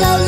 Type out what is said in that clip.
love.